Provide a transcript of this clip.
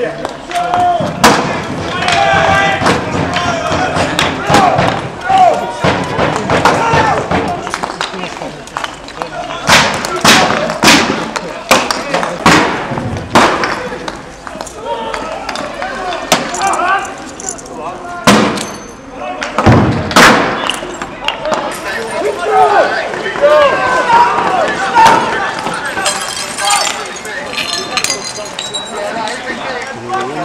Yeah. Ooh.